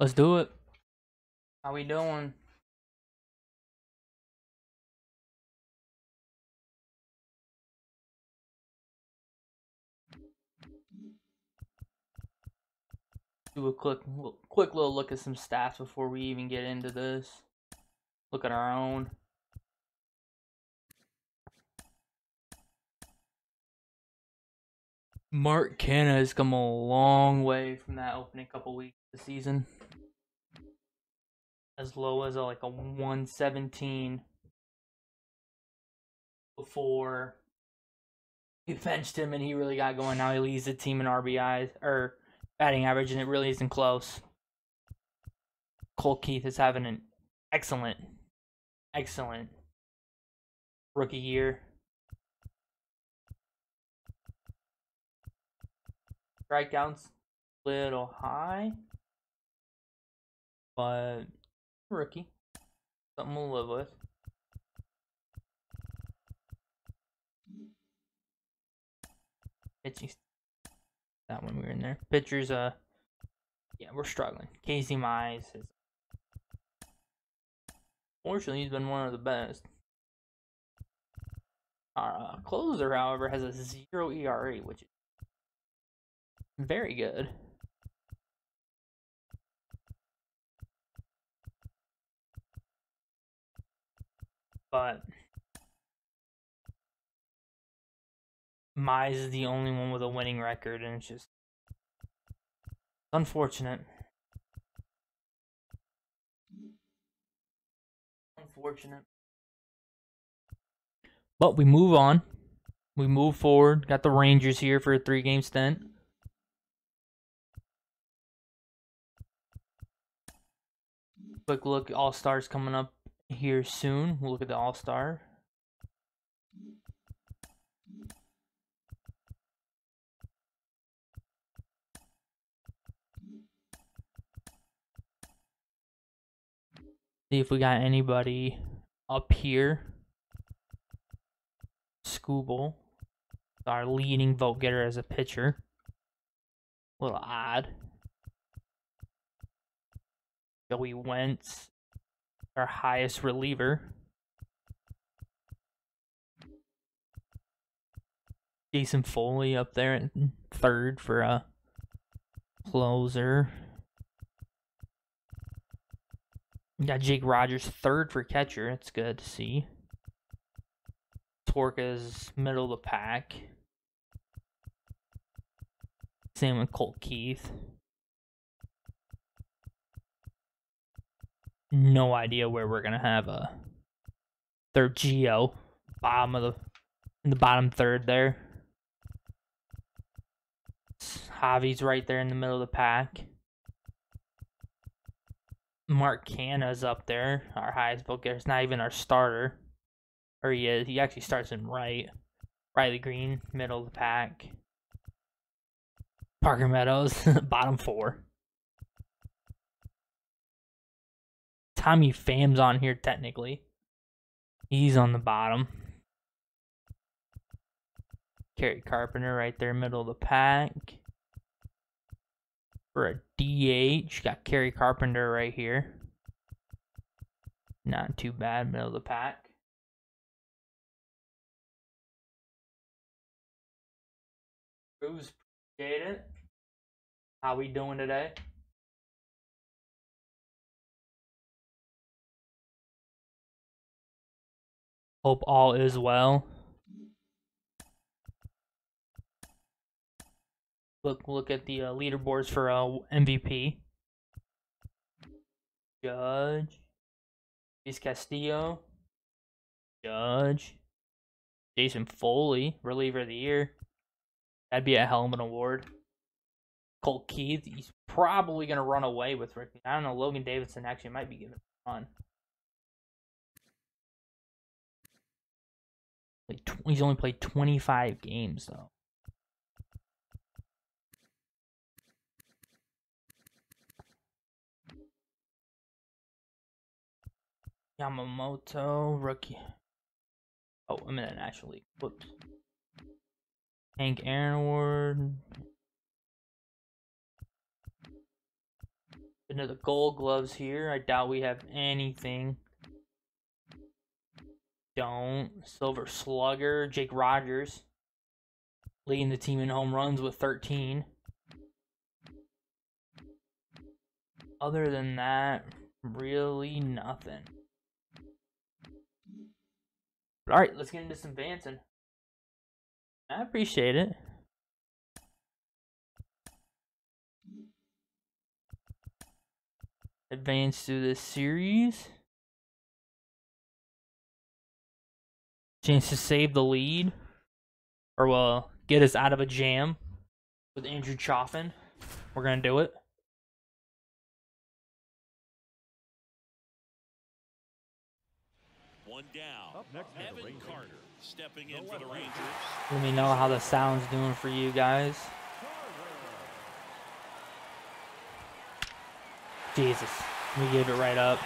Let's do it. How we doing? Do a quick, quick little look at some stats before we even get into this. Look at our own. Mark Canha has come a long way from that opening couple weeks of the season. As low as a, like a 117 before we benched him and he really got going. Now he leads the team in RBI or batting average, and it really isn't close. Colt Keith is having an excellent, excellent rookie year. Strikeouts a little high, but rookie, something we'll live with. Pitching, that one we were in there. Pitchers, uh, yeah, we're struggling. Casey Mize is, fortunately, he's been one of the best. Our uh, closer, however, has a zero ERA, which is very good. But Mize is the only one with a winning record, and it's just unfortunate. Unfortunate. But we move on. We move forward. Got the Rangers here for a three game stint. Quick look, All Stars coming up here soon. We'll look at the All Star. See if we got anybody up here. Skubal, our leading vote getter as a pitcher. A little odd. Joey Wentz, our highest reliever. Jason Foley up there at third for a closer. Got Jake Rogers third for catcher. That's good to see. Torca's middle of the pack. Same with Colt Keith. No idea where we're gonna have a third Gio. Bottom of the in the bottom third there. Javi's right there in the middle of the pack. Mark Canha's up there, our highest getter. It's not even our starter. Or he is. He actually starts in right. Riley Greene, middle of the pack. Parker Meadows, bottom four. Tommy Pham's on here technically. He's on the bottom. Kerry Carpenter right there, middle of the pack. For a DH, got Kerry Carpenter right here. Not too bad, middle of the pack. Bruce, appreciate it. How we doing today? Hope all is well. Look, look at the uh, leaderboards for uh, MVP. Judge, Luis Castillo, Judge, Jason Foley, reliever of the year. That'd be a hell of an award. Colt Keith, he's probably gonna run away with Rick. I don't know. Logan Davidson actually might be giving a run. He's only played 25 games though. Yamamoto, rookie. Oh, I'm in the National League. Whoops. Hank Aaron Award. Into the gold gloves here. I doubt we have anything. Don't. Silver Slugger. Jake Rogers. Leading the team in home runs with 13. Other than that, really nothing. All right, let's get into some advancing. I appreciate it. Advance through this series. Chance to save the lead. Or, well, get us out of a jam with Andrew Chafin. We're going to do it. One down. Up next Evan Carter stepping in for the Rangers. Let me know how the sound's doing for you guys. Jesus. we gave it right up.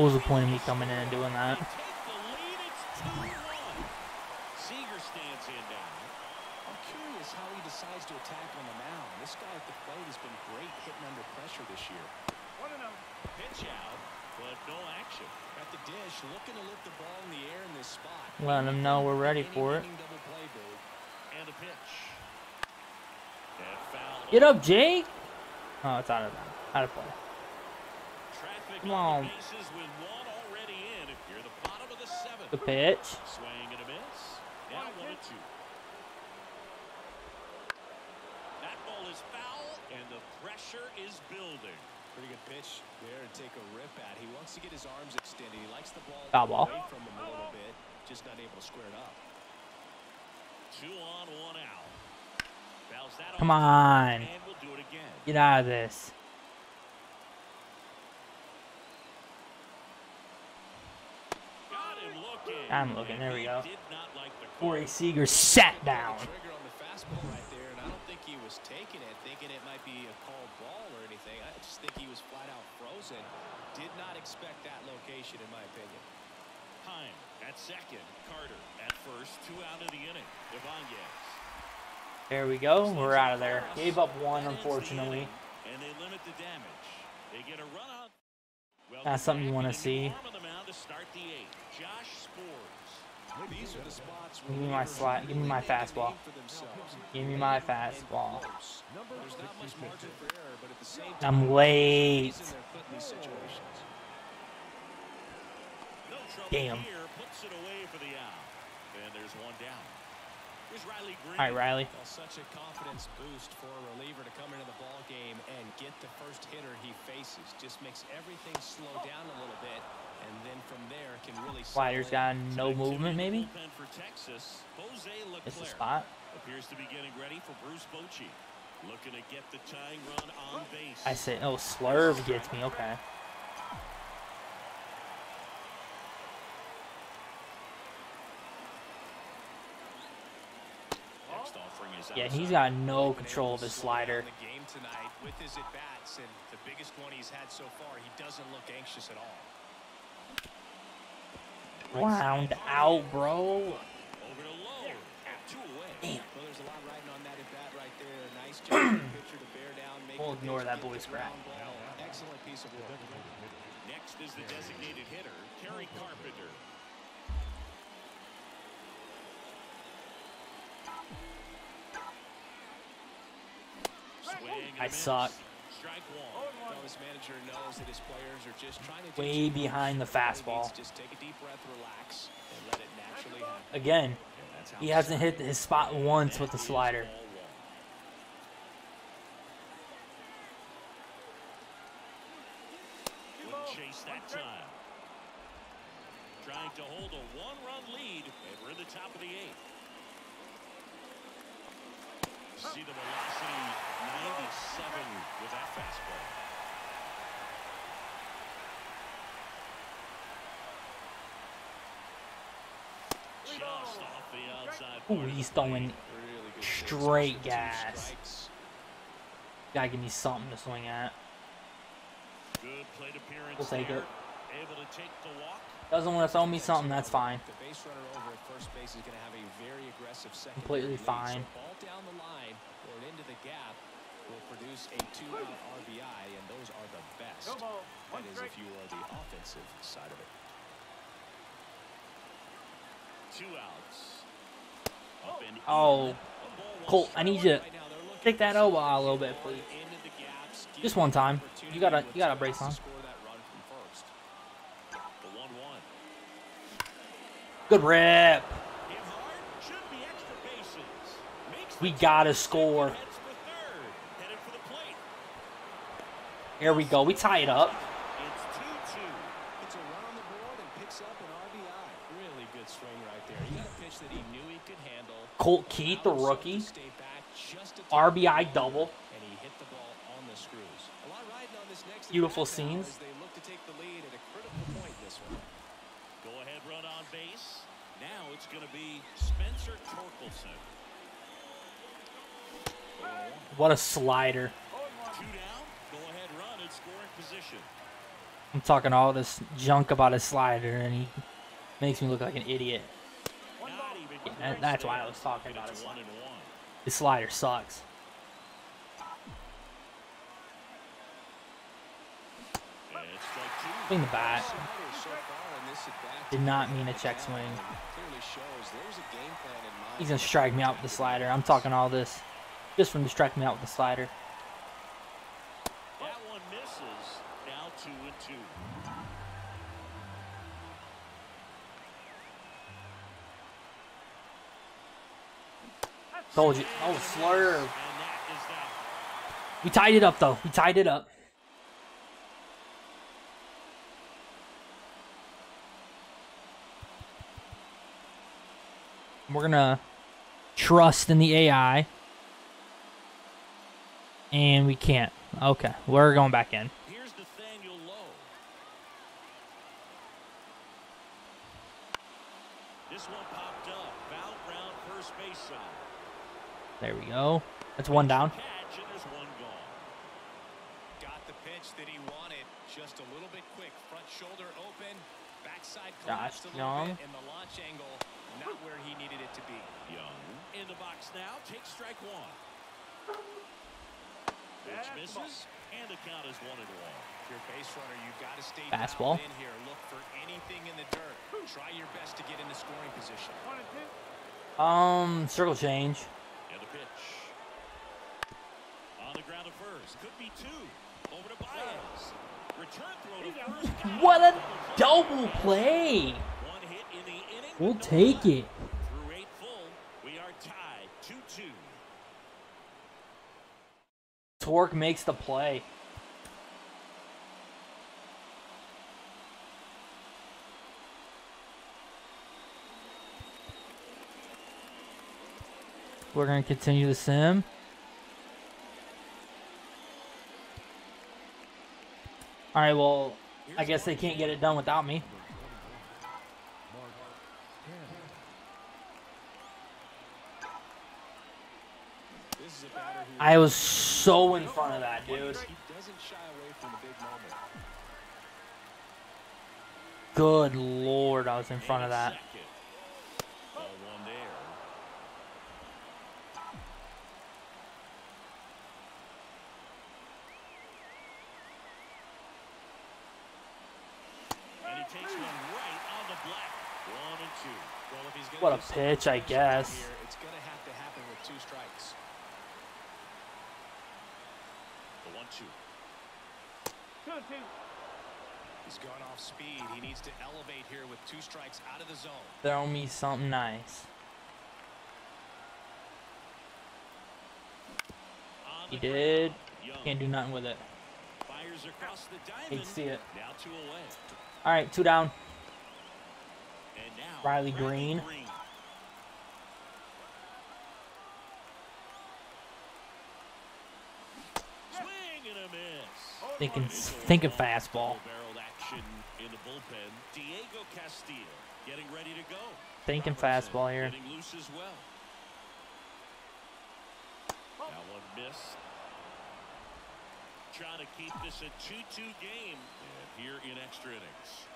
What was the point of me coming in and doing that? Seager stands in now. I'm curious how he decides to attack on the mound. This guy at the plate has been great hitting under pressure this year. Oh. Pitch out, but no action. At the dish, looking to lift the ball in the air in this spot. Letting them know we're ready for it. Inning double play, Boo. And a pitch. Get up, Jake! Oh, it's out of out of play. Traffic Come on on. the bases with one already in. If you're the bottom of the seventh. The pitch. Swing and a miss. Now one and two. That ball is foul, and the pressure is building. Pretty good pitch there to take a rip at. He wants to get his arms extended. He likes the ball Foul ball. away from him a little bit. Just not able to square it up. Two on, one out. Come on. And we'll do it again. Get out of this. Got him looking. I'm looking, there we And go. he did not like the Corey call. Seager sat down. Trigger on the fastball right there, and I don't think he was taking it, thinking it might be a called ball or anything. I just think he was flat out frozen. Did not expect that location, in my opinion. Heim at second. Carter at first. Two out of the inning. Ibanez. There we go. We're out of there. Gave up one, That ends the unfortunately. And they limit the damage. They get a run out. That's something you wanna see. Arm of the mound to start the eighth. Josh Spores. These are the spots Give me my slot. Give me my fastball. Give me my fastball. Close. There's not much margin for error, but at the same time, I'm late. he's in their foot in these situations. No trouble Damn. here. Puts it away for the out. And there's one down. Here's Riley Greene. All right, Riley. Well, such a confidence boost for a reliever to come into the ball game and get the first hitter he faces. Just makes everything slow down a little bit, and then from there can really. Sliders got no movement, maybe? For Texas. Jose It's a spot. appears to be getting ready for Bruce Bochy. Looking to get the tying run on base. I say, oh, Slurve gets me. Okay. Next offering is Yeah, he's got no control of his slider. The game tonight with his at bats, and the biggest one he's had so far, he doesn't look anxious at all. Round out, bro. Over to low. Two away. Damn. Well, there's a lot riding on that at bat right there. Nice job pitcher to bear down. make We'll ignore that get boy's crap. ground. Excellent piece of work. Next is the designated hitter, Kerry Carpenter. Swing and a I miss. suck. Strike one. Well, this manager knows that his players are just trying to Way behind the all he needs fastball. Just take a deep breath, relax, and let it naturally happen. Again, And that's how he hasn't hit his spot once with the slider. ball one. Wouldn't chase that time. Trying to hold a one-run lead, and we're in the top of the eighth. See the velocity, 97 with that fastball. Just off the outside. Ooh, he's throwing Really good pitch. straight Two gas. Gotta give me something to swing at. Good plate appearance We'll take it. Able to take the walk. Doesn't want to throw me something, that's fine. The base runner over at first base is going to have a very aggressive second. Completely lead. fine. So ball down the line or into the gap will produce a two-out RBI, and those are the best. That is if you are the offensive side of it. Two outs. Up in. Oh, A Colt, I need you to Right now, they're looking take that for elbow out a little bit, please. into the gaps, give Just one time. You gotta- you gotta brace on. score that run from first. The one-one. good rip. Hit hard, should be extra bases. Makes We gotta score. heads for third. Headed for the plate. Here we go. We tie it up. It's 2-2. It's a run on the board and picks up an RBI. Really good swing right there. He got a pitch that he knew he could handle. Colt Keith, the rookie. stay back just a RBI double. And he hit the ball on the screws. A lot riding on this next Beautiful scenes. As they look to take the lead at a critical point this one. Go ahead run on base. Now it's going to be Spencer Torkelson. What a slider. Two down. Go ahead run in scoring position. I'm talking all this junk about his slider, and he makes me look like an idiot. Yeah, great that's why I was talking about his one. His slider sucks. Swing the bat. Did not mean a check swing. He's gonna strike me out with the slider. I'm talking all this just from to strike me out with the slider. Told you. Oh, slurve. And that is that. We tied it up though. We tied it up. We're gonna trust in the AI. And we can't. Okay, we're going back in. Here's Nathaniel Lowe. This one popped up. Foul round first base side. There we go. That's one down. The. Just a little bit quick. Front shoulder open. Backside Josh collapsed little Young. the not where he needed it to be. Jung in the box now. Takes strike one. Pitch misses and the count is one and one. If you're a base runner, you've got to stay Fastball. in here. Look for anything in the dirt. Try your best to get into scoring position. Um, circle change. And pitch. On the ground at first. Could be two. Over to Baez. Return throw to first. What a double play! One hit in the inning. We'll take it. Through eight full, we are tied 2-2. Torque makes the play. We're going to continue the sim. All right, well, I guess they can't get it done without me. I was so in front of that, dude. Good lord, I was in front of that. What a pitch, I guess. Here, it's going to have to happen with two strikes. The one two. He's gone off speed. He needs to elevate here with two strikes out of the zone. Throw me something nice. He did. Jung Can't do nothing with it. fires across the diamond. Hate to see it. Now two away. All right, two down. And now Riley Greene. Swing and a miss. Thinking, thinking fastball. In the bullpen. Diego Castillo getting ready to go. Thinking fastball here. Getting loose as well. That one missed. Trying to keep this a 2-2 game. And here in extra innings.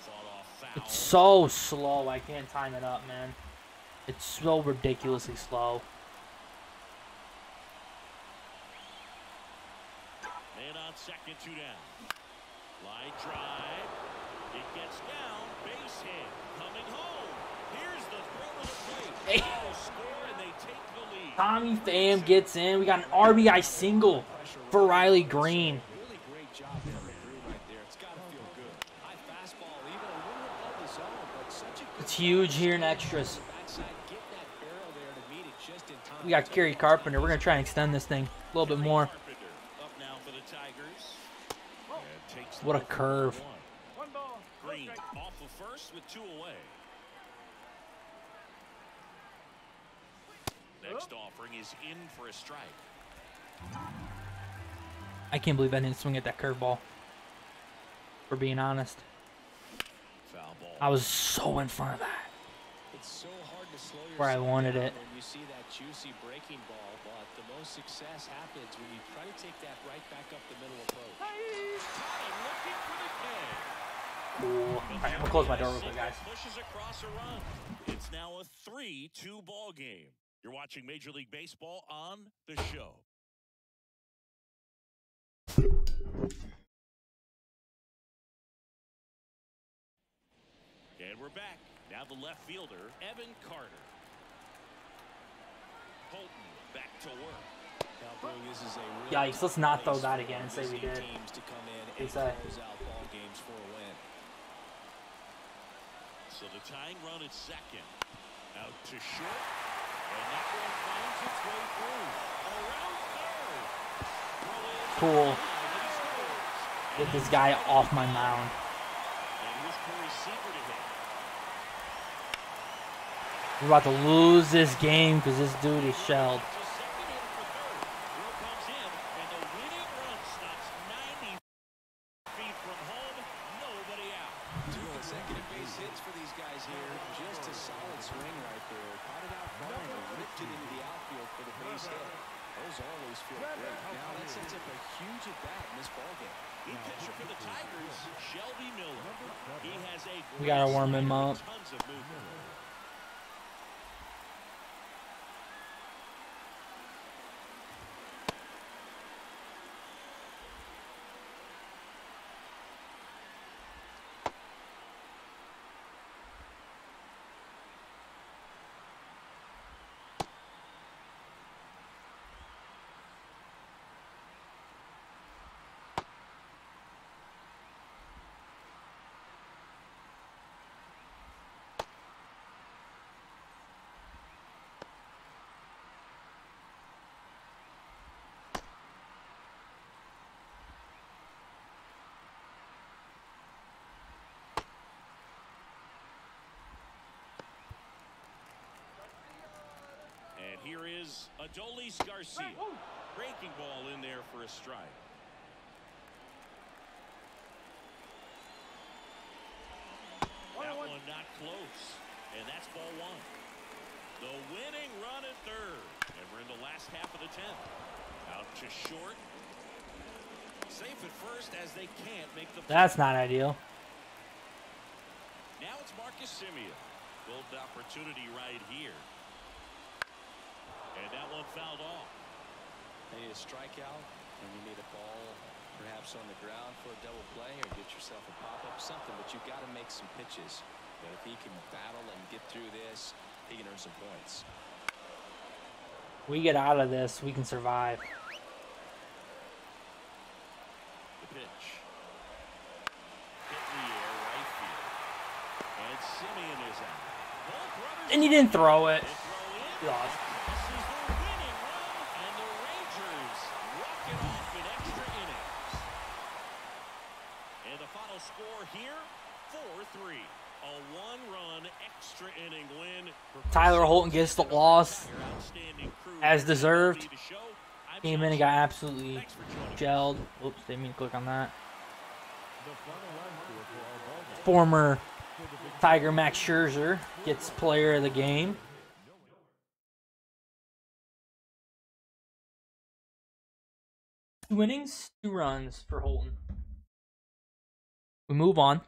Fought off foul. It's so slow. I can't time it up, man. It's so ridiculously slow. Man on second, two down. Line drive. It gets down. Base hit. Coming home. Here's the throw to the plate. Hey. Final score, and they take the lead. Tommy Pham gets in. We got an RBI single for Riley Greene. Really great job from McGrew right there. It's got to feel good. High fastball, even a little above the zone, but such a good It's huge here in extras. backside. Get that barrel there to meet it just in time. We got Kerry Carpenter. We're gonna try and extend this thing a little bit more. Carpenter up now for the Tigers. And takes the What a curve. one. Greene off of first with two away. Next offering is in for a strike. I can't believe I didn't swing at that curveball. For being honest, Foul ball. I was so in front of that. It's so hard to slow Where I wanted down it. When you see that juicy breaking ball, but the most success happens when you try to take that right back up the middle approach. Time looking for. Cool. All right, I'm gonna close my door real quick, guys. Pushes across a run. It's now a 3-2 ball game. You're watching Major League Baseball on the show. And we're back. Now the left fielder, Evan Carter. Holton back to work. This is a really Yikes, let's not throw that again and say we did. Teams to come in They and say. out ball games for a win. So the tying run at second. Out to short. Cool. Get this guy off my mound. We're about to lose this game because this dude is shelled. To second in for third. Throw comes in, and the winning run stops 90 feet from home. Nobody out. Two consecutive base hits for these guys here. Just a solid swing right there. Caught it out far and ripped it into the outfield for the base hit. Those always feel great. Now that sets up a huge at bat in this ballgame. The pitcher for the Tigers, Shelby Miller. He has a We gotta great warm him slider, up. Tons of movement. And here is Adolis Garcia. Breaking ball in there for a strike. That one not close. And that's ball one. The winning run at third. And we're in the last half of the 10th. Out to short. Safe at first as they can't make the That's not ideal. now it's Marcus Semien. Golden opportunity right here. And that one fouled off. You need a strikeout, and you need a ball perhaps on the ground for a double play or get yourself a pop-up, something, but you've got to make some pitches. But if he can battle and get through this, he can earn some points. We get out of this, we can survive. The pitch. Hit the air, right field. And Semien is out. And you didn't throw it. will throw in. You lost. This is the winning run, and the Rangers walk it off in extra innings. And the final score here, 4-3. A one-run extra inning win. Tyler Holton gets the loss. Your outstanding crew As deserved. MLB The Show. I'm Came in and got absolutely Thanks for joining us. gelled. Oops, didn't mean to click on that. Former Tiger Max Scherzer gets player of the game. Two innings, two runs for Holton. We move on.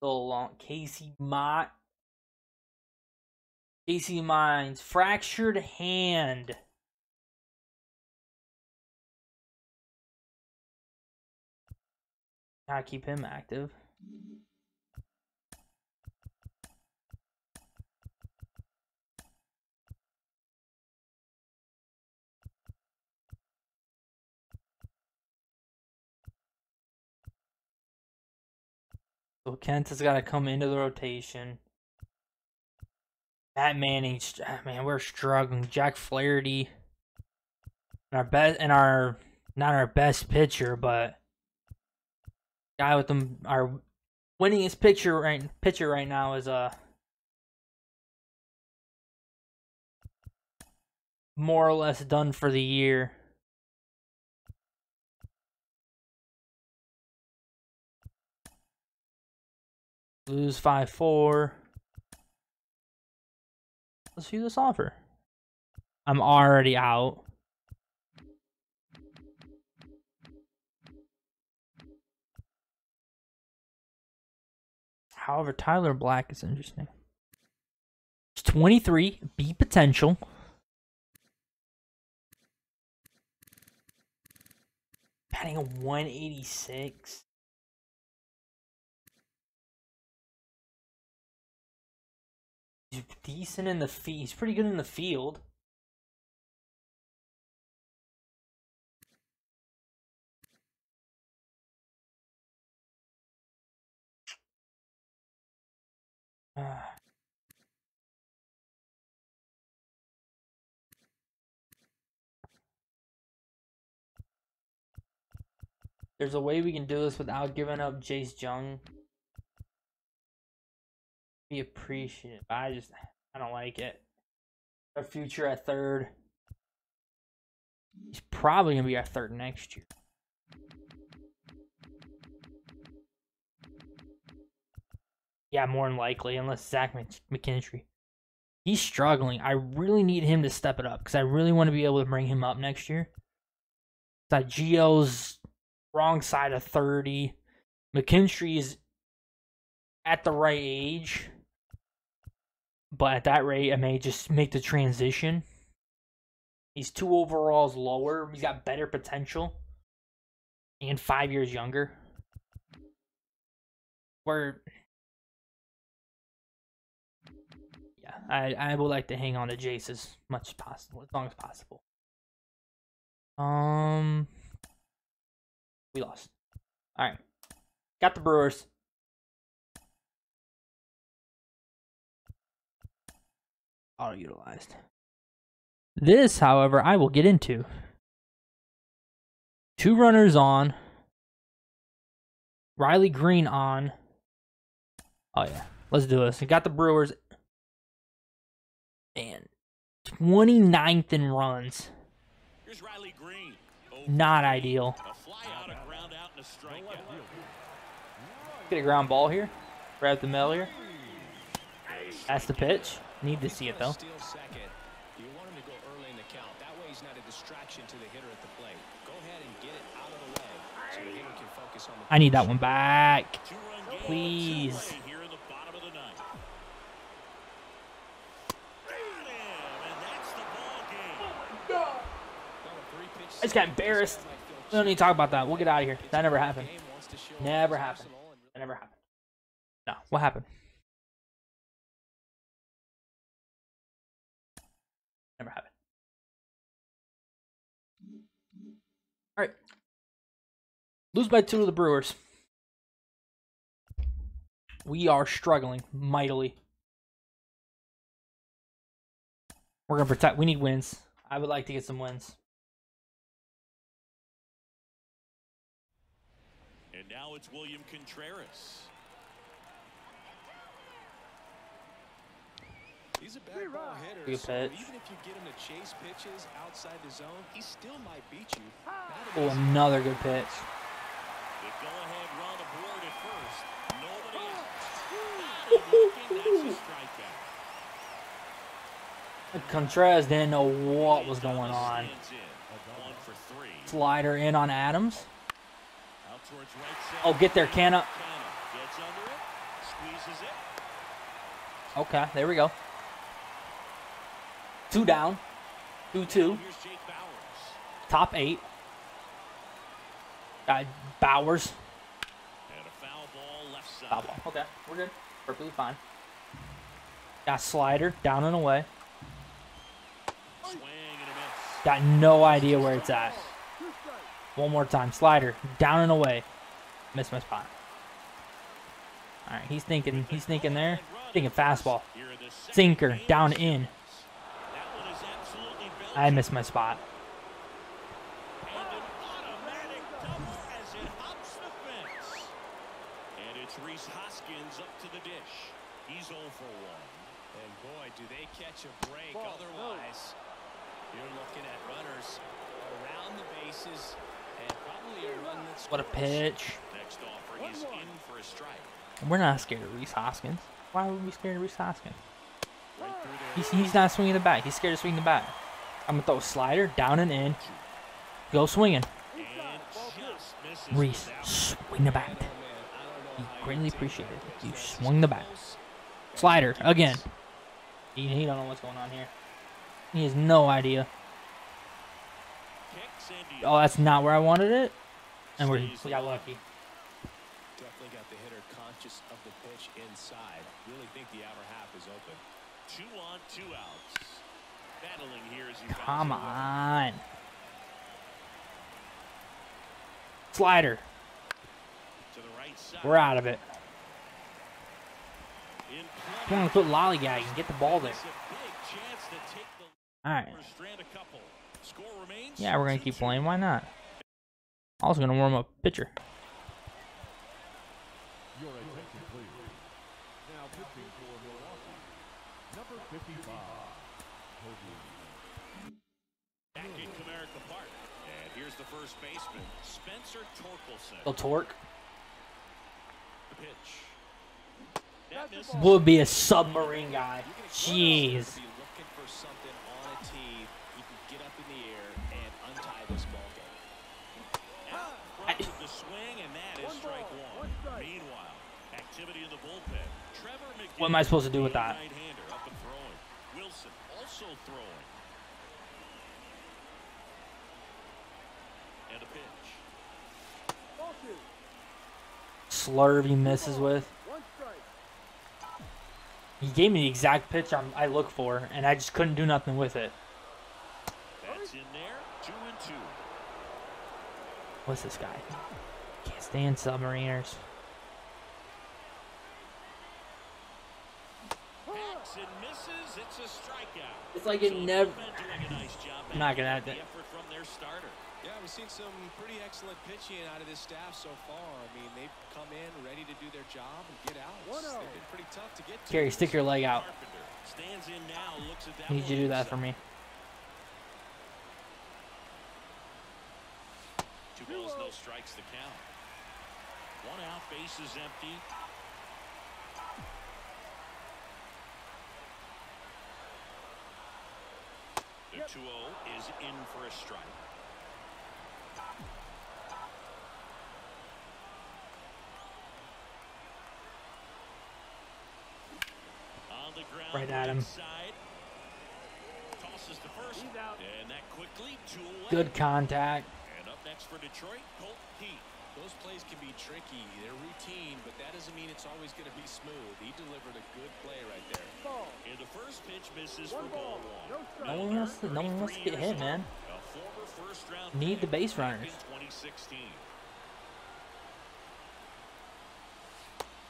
So long. Casey Mott. Casey Mize, fractured hand. Gotta keep him active. So Kent has got to come into the rotation. Matt Manning, ah, man, we're struggling. Jack Flaherty, our best and our not our best pitcher, but guy with them our winningest pitcher right pitcher right now is uh more or less done for the year. Lose 5 4. Let's see this offer. I'm already out. However, Tyler Black is interesting. It's 23, B potential. Batting a 186. He's decent in the field. He's pretty good in the field. There's a way we can do this without giving up Jace Jung be appreciative. I just I don't like it. Our future at third. He's probably gonna be our third next year. Yeah, more than likely, unless Zach McKinstry. He's struggling. I really need him to step it up because I really want to be able to bring him up next year. That Gio's wrong side of 30. McKinstry is at the right age but at that rate, I may just make the transition. He's two overalls lower. He's got better potential. And five years younger. Where Yeah, I, I would like to hang on to Jace as much as possible, as long as possible. Um we lost. Alright. Got the Brewers. Auto utilized. This, however, I will get into. Two runners on. Riley Greene on. Oh, yeah. Let's do this. We got the Brewers. And 29th in runs. Not ideal. Get a ground ball here. Grab the middle here. That's the pitch. Need to see it though. I need that one back. Please. Oh I just got embarrassed. We don't need to talk about that. We'll get out of here. That never happened. Never happened. That never happened. No. What happened? Never happened. All right. Lose by two to the Brewers. We are struggling mightily. We're going to protect. We need wins. I would like to get some wins. And now it's William Contreras. He's a bad ball hitter. Good so even if you get him to chase pitches outside the zone, he still might beat you. Oh, another good pitch. The go-ahead run aboard at first. Nobody out. That's a strikeout. Contreras didn't know what was going on. In. One for three. Slider in on Adams. Out towards right Oh, get there, Canha. Canha gets under it, squeezes it. Okay, there we go. Two down. Two two. Top eight. Got Bauers. Foul ball left side. Foul ball. Okay, we're good. Perfectly fine. Got slider down and away. Got no idea where it's at. One more time. Slider down and away. Miss my spot. All right, he's thinking. He's thinking there. Thinking fastball. Sinker down in. That one is absolutely I missed my spot. And an automatic double as it hops the fence. And it's Rhys Hoskins up to the dish. He's 0 for 1. And boy, do they catch a break. Otherwise, you're looking at runners around the bases and probably a run that's What a pitch. Next offering is in for a strike. We're not scared of Rhys Hoskins. Why would we be scared of Rhys Hoskins? right through there. He's, he's not swinging the bat. He's scared of swinging the bat. I'm gonna throw a slider down and in. Go swinging. Rhys, swing the bat. He greatly appreciated. You swung the bat. Slider again. He, he don't know what's going on here. He has no idea. Oh, that's not where I wanted it. And we're, we got lucky. Definitely got the hitter conscious of the pitch inside. Really think the outer half is open. Two on, two outs. Battling here as he Come on. Slider. To the right side. We're out of it. Come on, quit lollygagging. Get the ball there. It's a big chance to take the All right. or strand a couple. Score remains. Yeah, we're gonna keep playing. Why not? Also gonna warm up pitcher. Your attention, please. Now pitching for Milwaukee, number 55, Toby. Back in Comerica Park. And here's the first baseman, Spencer Torkelson. The torque The pitch. That misses. would be a submarine guy. Jeez. Be looking for something on a tee. He can get up in the air and untie this ball game. Out front with the swing, and that is strike one. Meanwhile, activity in the bullpen. Trevor What am I supposed to do with that? Right-hander up and throwing. Wilson also throwing. And a pitch. Slurve he misses with. He gave me the exact pitch I'm, I look for, and I just couldn't do nothing with it. That's in there. Two and two. What's this guy? Can't stand submariners. And misses. It's a strikeout. It's like it So never- bullpen doing a nice I'm not gonna backing have up the to- effort from their starter. Yeah, we've seen some pretty excellent pitching out of this staff so far. I mean, they've come in ready to do their job and get out. They've oh. been pretty tough to get to. Gary, stick your leg out. Carpenter stands in now. Looks at that need you to do that for me. Two balls, no strikes to count. One out, base is empty. The 2-0 is in for a strike. Right at him. inside. Tosses to first. And that quickly, two away. Good contact. And up next for Detroit, Colt Keith. Those plays can be tricky. They're routine, but that doesn't mean it's always going to be smooth. He delivered a good play right there. And the first pitch misses for ball one. No one wants to, no one wants to get hit, man. A former first round Need the pick base runners. In 2016.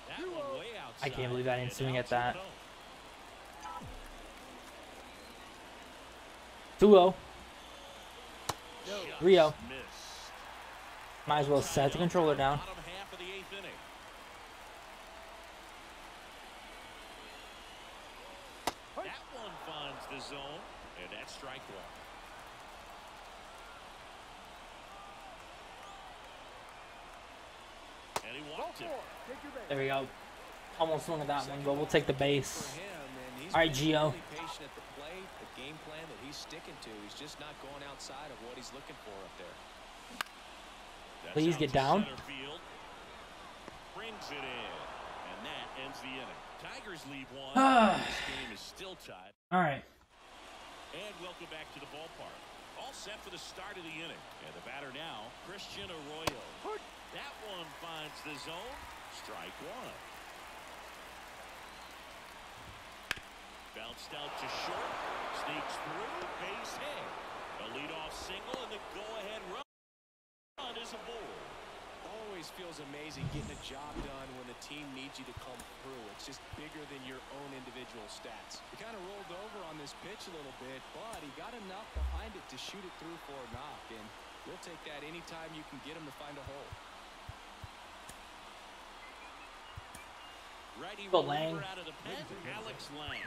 That one way I can't believe I didn't swing at that. 2-0. 2-0. Rio. Might as well set the controller down. Bottom half of the eighth inning. That one finds the zone, and that's strike one. And he. There we go. Almost swung at that one, but we'll take the base. For him, and he's All right, been game plan that he's sticking to. He's just not going outside of what he's looking for up there. That's Please get down. center field. Brings it in, and that ends the inning. Tigers lead one. this game is still tied. All right. And welcome back to the ballpark. All set for the start of the inning. And the batter now, Christian Arroyo. That one finds the zone. Strike one. Bounced out to short. Sneaks through. Base hit. A leadoff single and the go-ahead run is aboard. Always feels amazing getting a job done when the team needs you to come through. It's just bigger than your own individual stats. He kind of rolled over on this pitch a little bit, but he got enough behind it to shoot it through for a knock, and you'll take that anytime you can get him to find a hole. Righty But Lang- out of the pen, Alex Lang.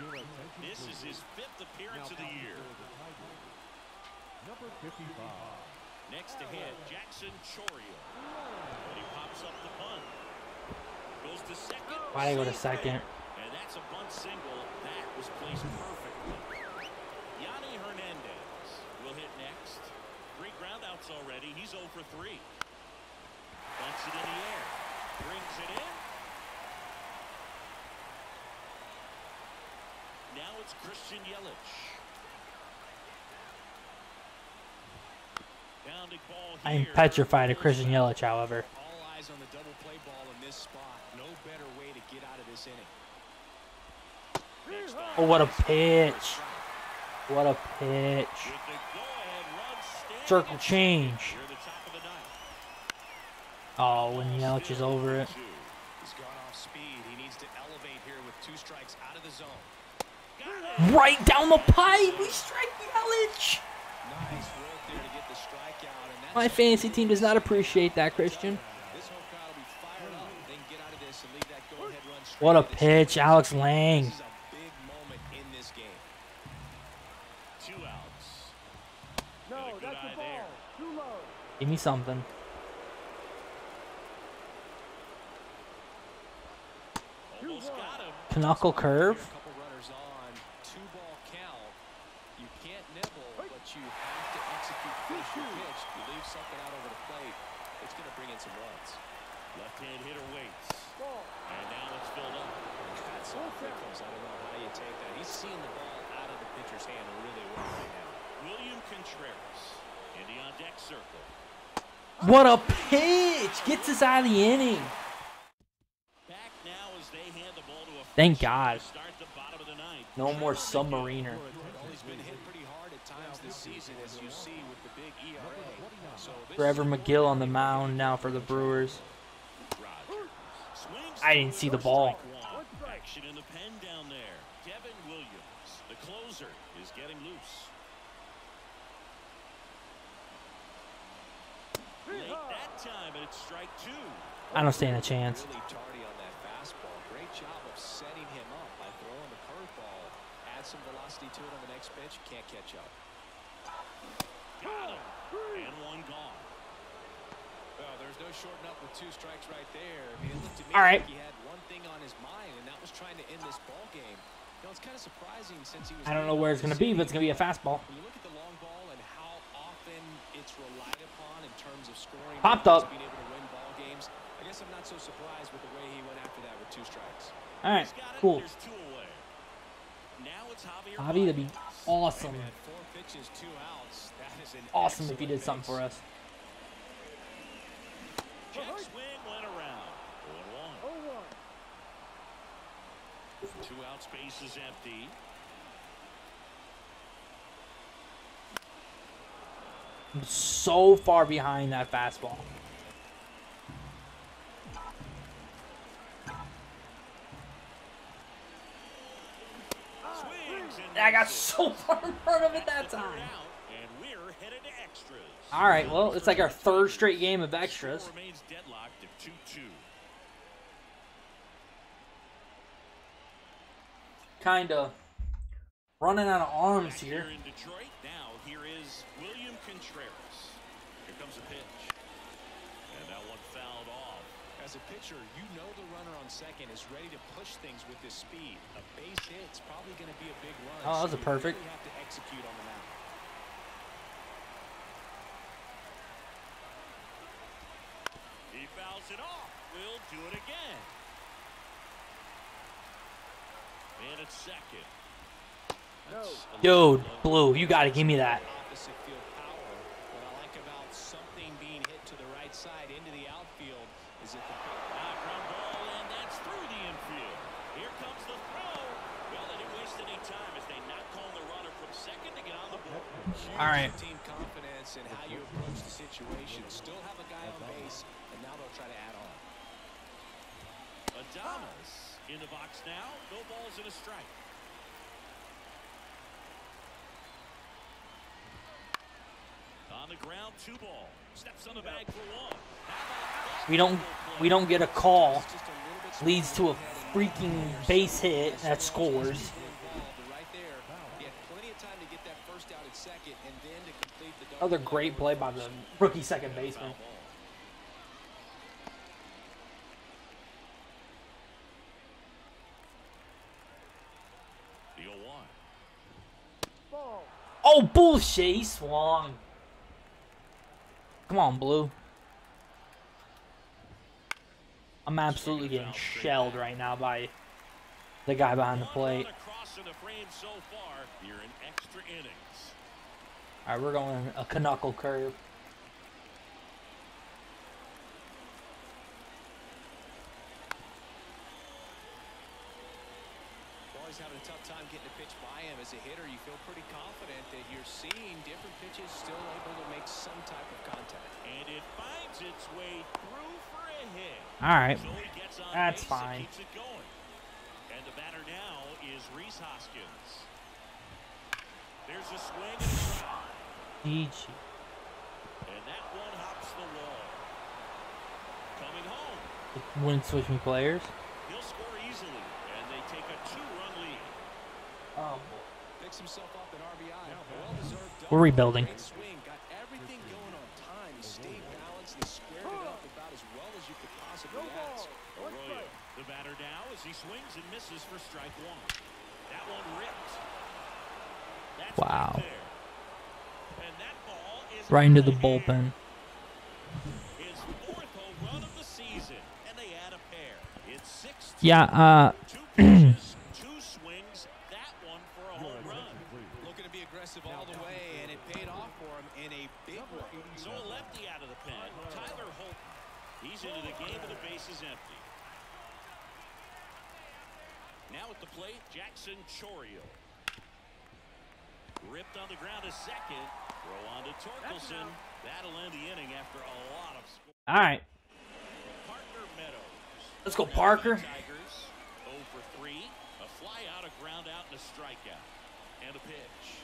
This is his fifth appearance of the year. Number 55. Next to hit, Jackson Chourio. And he pops up the bunt. Goes to second. Why'd I go to second? And that's a bunt single. That was placed perfectly. Yanni Hernandez will hit next. Three groundouts already. He's 0 for 3. Bunts it in the air. Brings it in. Now it's Christian Yelich. I am petrified of Christian Yelich, however. All eyes on the double play ball in this spot. No better way to get out of this inning. Oh, what a pitch. What a pitch. With the go-ahead run standing Circle change. second near the top of the ninth. Oh, when Yelich is over it. He's gone off speed. He needs to elevate here with two strikes out of the zone. Right down the pipe. We strike Yelich. My fantasy team does not appreciate that, Christian. This whole crowd will be fired up. They can get execute finish your pitch. You leave something out over the plate, it's going to bring in some runs. Left-hand hitter waits. Ball. And now it's filled up. That's all Pickles. I don't know how you take that. He's seeing the ball out of the pitcher's hand really well right now. William Contreras in the on-deck circle. What a pitch. Gets us out of the inning. Back now as they hand the ball to a Thank God. to Start the bottom of the ninth. No more submariner. He's been hit pretty hard at times this season, as you see with the big ERA. So this A Megill on the mound now for the Brewers. I didn't see the ball. In the pen down there. Devin Williams, the closer, is getting loose. I don't stand a chance. Really tardy on that fastball. Great job of setting him up by throwing the curveball. Add some velocity to it on the next pitch. Can't catch up. Got him. And one gone. Well, there's no shorting up with two strikes right there. I mean, it looked to me All right. like he had one thing on his mind, and that was trying to end this ball game. You know, it's kind of surprising since he was. I don't know where off it's going to be, but it's going to be a fastball. When you look at the long ball and how often it's relied upon in terms of scoring, Popped up. being able to win ball games, I guess I'm not so surprised with the way he went after that with two strikes. All right, He's got it. cool. There's two away. Now it's Javier. Javi, that'd be Baez. awesome. Man, four pitches, two outs. That is an Awesome if he did excellent something for us. Jet swing went around. 0 0 1. 1. Two out space is empty. I'm so far behind that fastball. I got so far in front of it that time. out, and we're headed to extras. All right, well, it's like our third straight game of extras. Score remains deadlocked at 2-2. Kind of running out of arms here. in Detroit. Now here is William Contreras. Here comes the pitch. And that one fouled off. As a pitcher, you know the runner on second is ready to push things with his speed. A base hit's probably going to be a big run. Oh, that was so a perfect. Really have to execute on the mound. He fouls it off. We'll do it again. And it's second. That's Dude. Blue, you gotta give me that. Opposite field power. What I like about something being hit to the right side into the outfield is that the Now ground ball, and that's through the infield. Here comes the throw. Well, they didn't waste any time as they knocked home the runner from second to get on the board. All right. team confidence and how you approach the situation. Still have a guy on base, and now they'll try to add on. Adames in the box now. No balls and a strike. On the ground, two ball. Steps on the bag for one. We don't we don't get a call. It's just a little bit Leads to a freaking base hit that scores. involved, but right there, he had plenty of time to get that first out at second, and then to complete the double Another great play by the rookie second baseman. foul ball? The 0-1. Oh bullshit! He swung. Come on, Blue. I'm absolutely getting shelled right now by the guy behind the plate. All right, we're going a knuckle curve. Always having a tough time getting a pitch by him as a hitter. You feel pretty confident that you're seeing different pitches still able to make some type of contact. And it finds its way through for a hit. All right, So he gets on That's base and fine. keeps it going. And the batter now is Rhys Hoskins. There's a swing and a try. GG. And that one hops the wall. Coming home. Wouldn't switch players. He'll score easily. And they take a two-run lead. Oh, boy. Picks himself up an RBI. Well-deserved. We're rebuilding. Swing. Got everything going on time. He stayed balanced and he squared it up about as well as you could possibly No ask. Arroyo, the batter now as he swings and misses for strike one. That one ripped. That's Wow. right there. And that ball is right into the bullpen. His fourth home run of the season, and they add a pair. It's six. Yeah. Uh. Two swings. That one for a home run. Looking to be aggressive all the way, and it paid off for him in a big way. So a lefty out of the pen. Tyler Holton. He's into the game, and the base empty. Now at the plate, Jackson Chourio. Ripped on the ground a second. Throw on to Torkelson. That'll end the inning after a lot of score. All right. Parker Meadows. Let's go, Parker. Tigers 0 for 3. A fly out, a ground out, and a strikeout. And a pitch.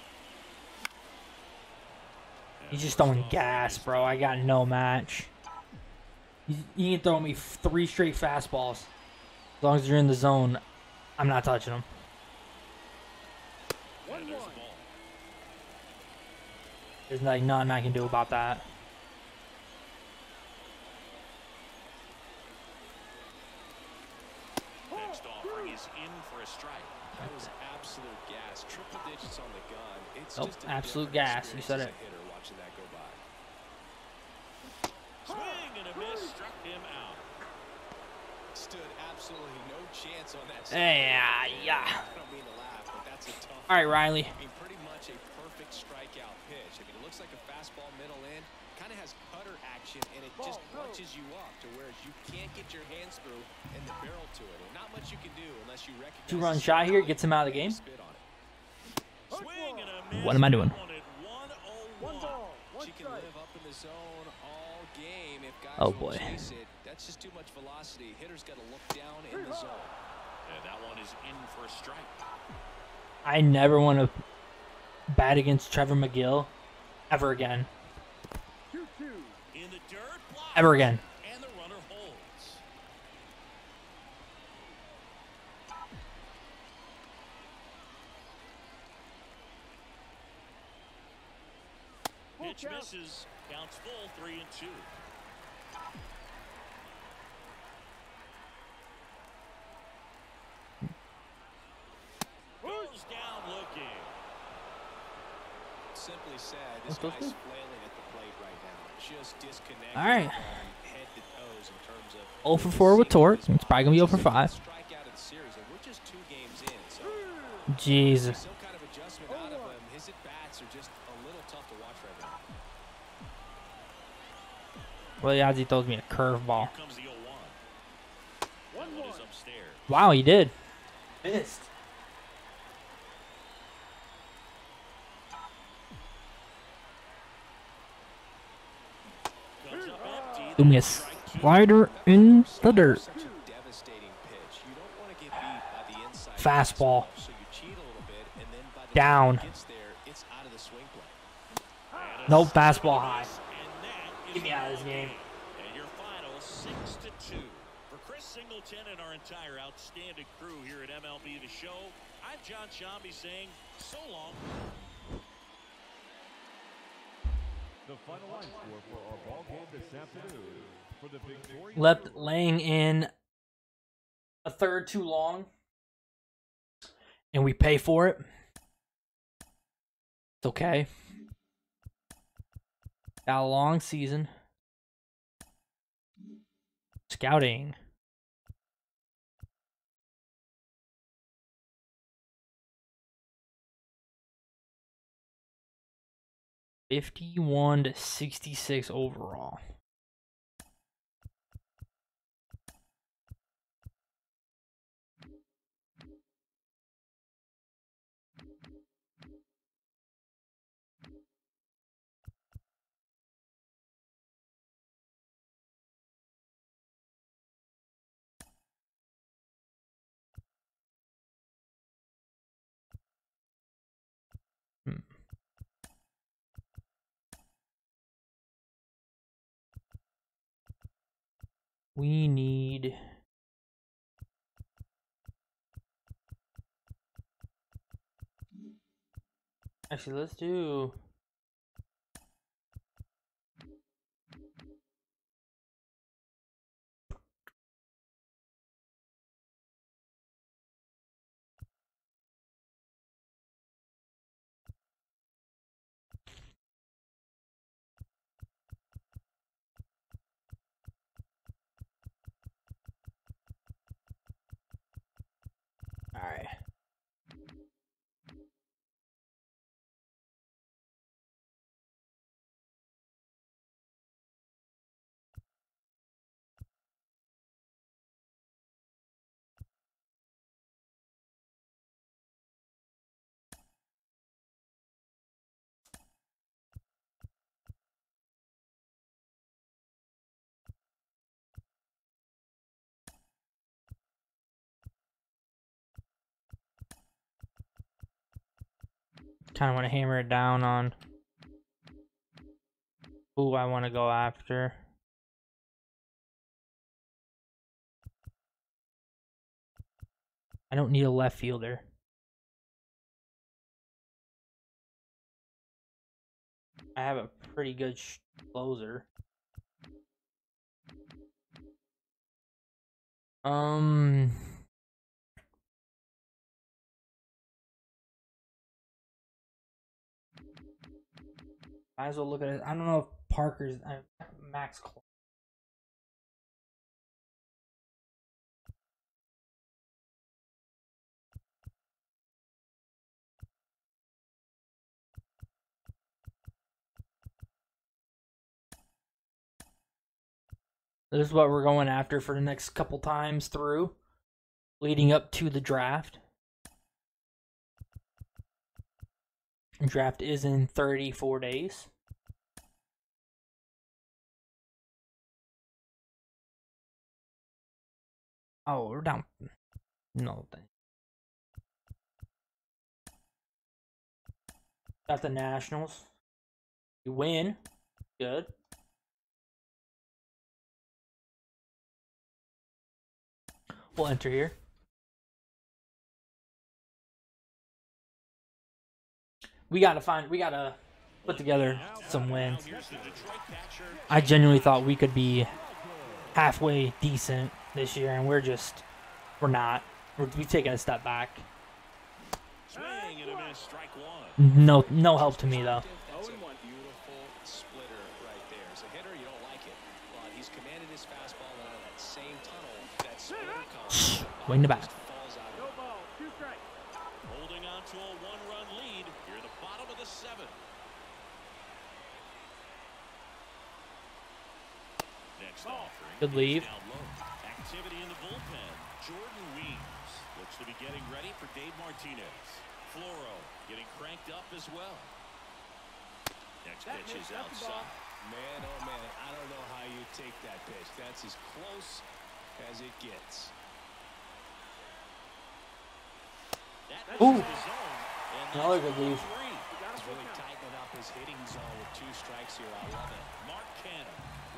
He's just first throwing gas, bro. I got no match. You, you can throw me three straight fastballs. As long as you're in the zone, I'm not touching them. And there's the ball. There's like nothing I can do about that. Next offering is in for a strike. That was absolute gas. Triple digits on the gun. It's Nope, just absolute gas. You said it. as a hitter watching that go by. Swing and a miss struck him out. Stood absolutely no chance on that. Yeah, yeah. I don't mean to laugh, but that's a tough. All right, Riley. I mean, pretty much a perfect strikeout pitch. I mean, it looks like a fastball middle in. Kind of has cutter action, and it just Ball, go. punches you up to where you can't get your hands through and the barrel to it. And not much you can do unless you recognize. Two the run shot here gets him out of the game. spit on it. Swing and a miss. What am I doing? Oh one One 101. ball. One She can live up in the zone all game if guys Oh, boy. chase it. That's just too much velocity. Hitters got to look down in the zone. And that one is in for a strike. I never want to bat against Trevor Megill ever again. Two two. In the dirt, blocked. Ever again. And the runner holds. Full Pitch misses. Counts full, three and two. Goes down looking. Simply said, this That's guy's flailing at the plate right now. Just disconnected All right. head to toes in terms of 0 for 4 with Torque. It's probably gonna be 0 for 5. Strikeout of the series, and we're just two games in, so Jesus. some kind of adjustment out of him. His at-bats are just a little tough to watch right now. Well, the odds he throws me a curveball. Here comes the 0-1. That one is upstairs. Wow, he did. Missed. Comes up empty. Threw me a That's strike two. slider in the dirt. Such a devastating pitch. You don't want to get beat by the inside Fastball. So you cheat a little bit, and then by the Down. time it gets there, it's out of the swing Fastball. Down. a Nope, fastball high. Get me out of this game. And your final six to two. For Chris Singleton and our entire outstanding crew here at MLB The Show, I'm Jon Sciambi saying so long. Left laying in a third too long. And we pay for it. It's okay. Got a long season. Scouting. Fifty-one to sixty-six overall. We need Actually, let's do Kind of want to hammer it down on who I want to go after. I don't need a left fielder. I have a pretty good closer. Um. Might as well look at it. I don't know if Parker's uh, Max. Cl- This is what we're going after for the next couple times through, leading up to the draft. Draft is in 34 days. Oh, we're down. No. Got the Nationals. You win. Good. We'll enter here. We gotta find. We gotta put together some wins. The. I genuinely thought we could be halfway decent this year, and we're just we're not. We're, we've taken a step back. No, no help to me though. That's a beautiful splitter right there. As a hitter, you don't like it. But he's commanded his fastball and out of that same tunnel. That splitter comes. Way in the back. just falls out of it. Holding on to a one-run lead here at the bottom of the seventh. Next offering. Good leave. Activity in the bullpen. Jordan Weems looks to be getting ready for Dave Martinez. Floro getting cranked up as well. Next That pitch is out the outside. Man, oh man, I don't know how you take that pitch. That's as close as it gets. That Ooh. misses the zone, and that's Another good ball leave. He's really tightening up his hitting zone with two strikes here. I love it. Mark Canha waiting to hit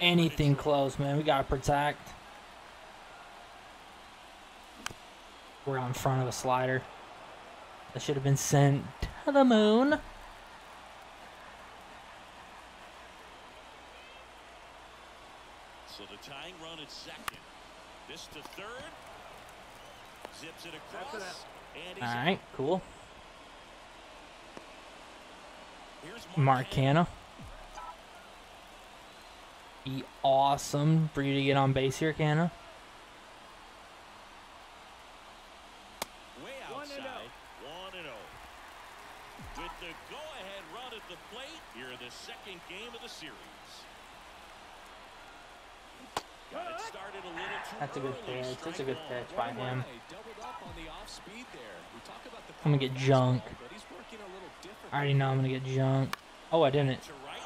Anything close, man. We gotta protect. We're on front of a slider. That should have been sent to the moon. So the tying run at second. This to third. Zips it across. That's it. And he's All out. right, cool. Here's Mark Canha. Canha. Be awesome for you to get on base here, Canha. Way One and outside. Oh. One and oh. With the go-ahead run at the plate, here in the second game of the series. Got it started a little too That's a good early. pitch. That's a good one. pitch by him. He doubled up on the off speed there. We talk about the I'm gonna get junk. fastball, but he's working a little different. I already know I'm gonna get junk. Oh, I didn't. To right.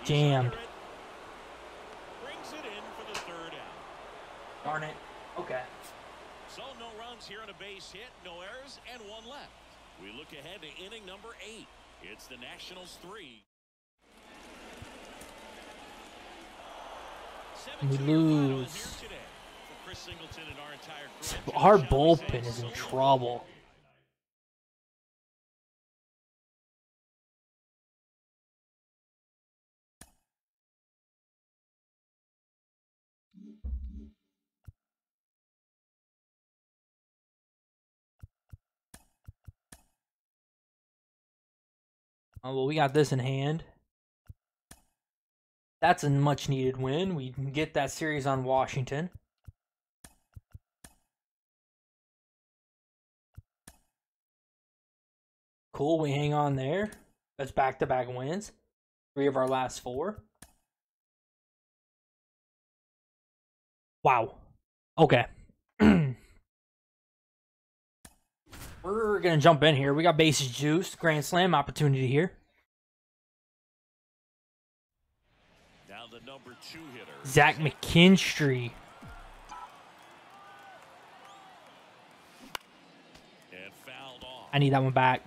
He's Jammed. under it. Brings it in for the third out. Darn it. Okay. So no runs here on a base hit, no errors, and one left. We look ahead to inning number eight. It's the Nationals three. We 7-2 your final lose. here today. For Chris Singleton and our entire crew, Our shall we say bullpen is in trouble. Oh, well, we got this in hand. That's a much needed win. We can get that series on Washington. Cool, we hang on there. That's back to back wins. Three of our last four. Wow. Okay. We're gonna jump in here. We got bases juice, grand slam opportunity here. Now the number two hitter. Zach McKinstry. And fouled off. I need that one back.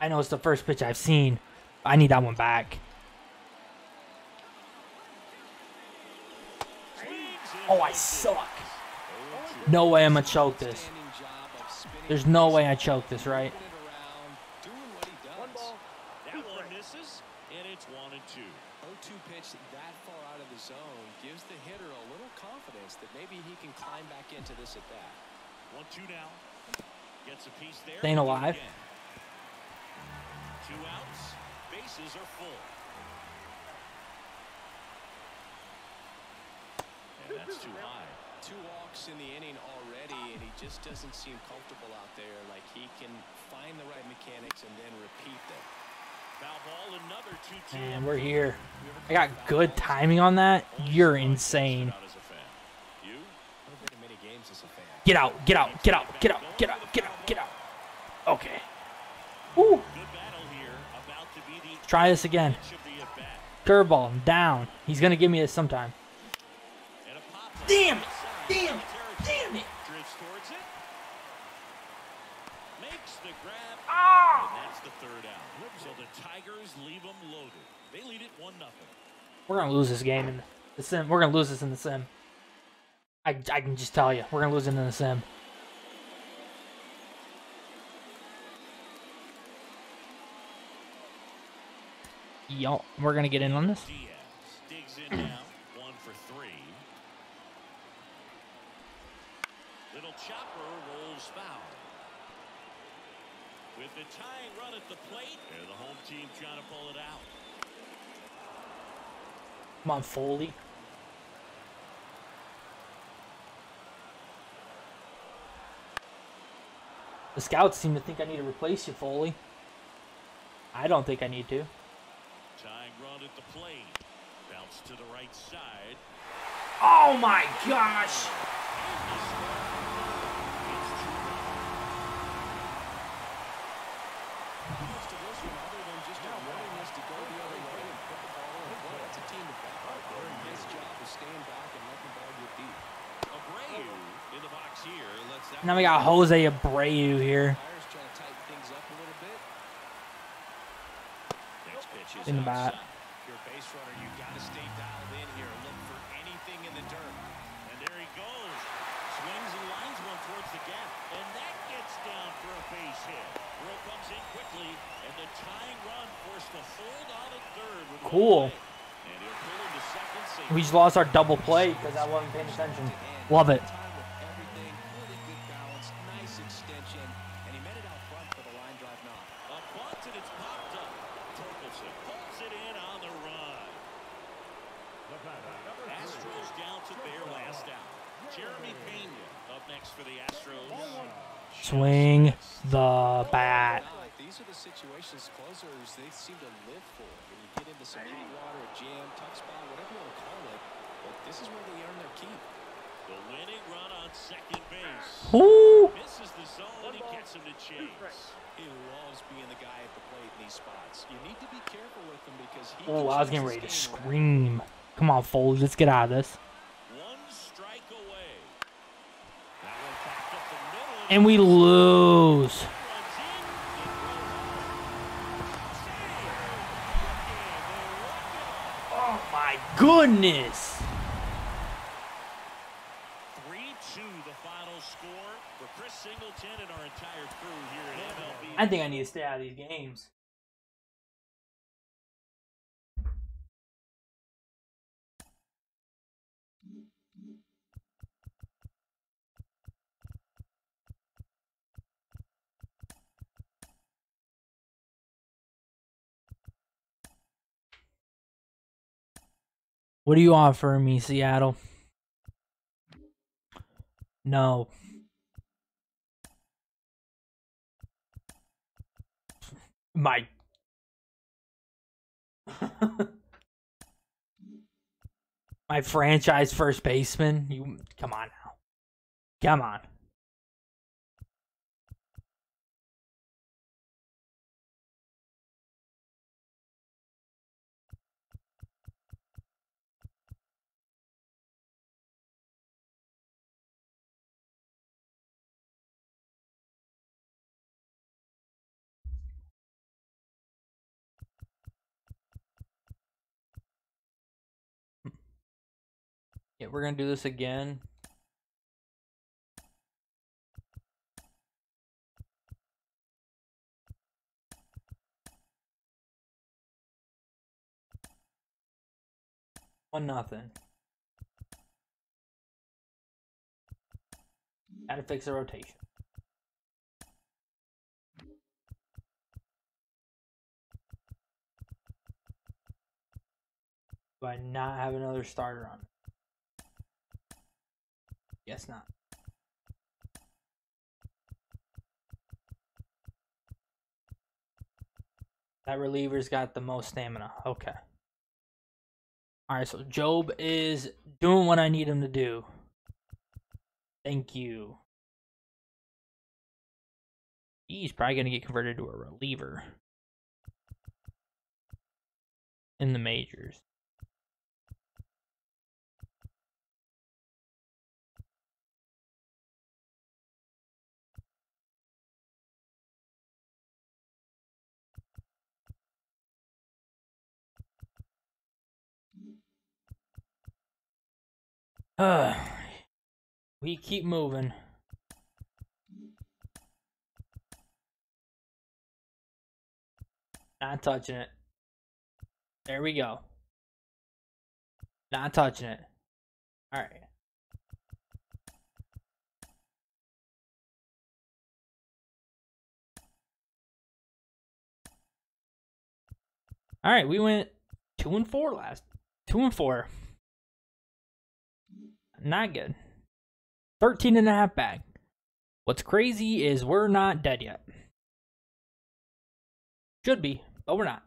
I know it's the first pitch I've seen. I need that one back. Oh, I suck. No way I'm gonna choke this. Outstanding job of spinning There's no way I choke this, right? moving it And we're here. I got good timing on that. You're insane. You? I've been in many games as a fan. Get out, get out, get out, get out, get out, get out, get out. Okay. Woo. Good battle here. About to be the Try this again. pitch of the at-bat. Curveball, down. He's gonna give me this sometime. And a pop Damn it! outside Damn the it! territory. Damn it! Drifts towards it. Makes the grab. Ah! And that's the third out. So the Tigers leave them loaded. They lead it one nothing. We're gonna lose this game in the sim. We're gonna lose this in the sim. I, I can just tell you, we're gonna lose it in the sim. Yo, we're gonna get in on this. In now. One for three. Little chopper rolls foul. With the tying run at the plate, and the home team trying to pull it out. Come on, Foley. The scouts seem to think I need to replace you, Foley. I don't think I need to. Tying run at the plate. Bounce to the right side. Oh my gosh! What's to this one other than just a willingness to go the other way and put the ball in play? That's a team effort right there. Nice job of staying back and letting the ball get deep. Abreu in the box here. Lets that Now we got Jose Abreu here. Pirates trying to tighten things up a little bit. Next pitch is In the bat. outside. If you're a base runner, you got to stay dialed in here and look for anything in the dirt. And there he goes. Swings and lines one towards the gap. And that gets down for a base hit. Brill comes in quickly. And the tying run forced the hold on at third. With one Cool. away. And he'll pull into second. Safe. We just lost our double play because I wasn't paying attention. Love it. Time with everything, really good balance, nice extension, and he met it out front for the line drive knock. A bunt and it's popped up. Torkelson pulls it in on the run. The batter, number three. Astros down to their last out. Jeremy Pena up next for the Astros. Swing the bat. Now, These are the situations closers they seem to live for. When you get into some hot water, a jam, tough spot, whatever you want to call it, but this is where they earn their keep. The winning run on second base. Woo! Misses the zone. He gets him to chase. He loves being the guy at the plate in these spots. You need to be careful with him because he. Oh, I was getting ready to scream. Come on, Foley, let's get out of this. One strike away. That one popped up the middle. And we lose. Runs in. It goes out. Save. And they walk it off. Oh my goodness. 3-2 the final score for Chris Singleton and our entire crew here at MLB. I think I need to stay out of these games. What are you offering me, Seattle? No. My. My franchise first baseman. You come on now. Come on. Yeah, we're gonna do this again. One nothing. Gotta fix the rotation. Do I not have another starter on? Guess not. That reliever's got the most stamina. Okay. Alright, so Jobe is doing what I need him to do. Thank you. He's probably going to get converted to a reliever in the majors. Uh, we keep moving. Not touching it. There we go. Not touching it. Alright. Alright, we went two and four last. Two and four. Not good. 13 and a half bag. What's crazy is we're not dead yet. Should be, but we're not.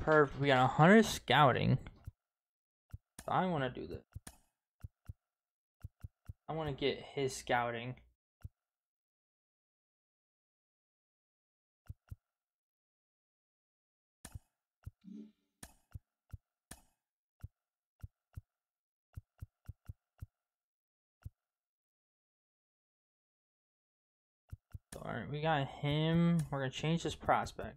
Perfect. We got a hundred scouting. I want to do this. I want to get his scouting. Alright, we got him. We're gonna change this prospect.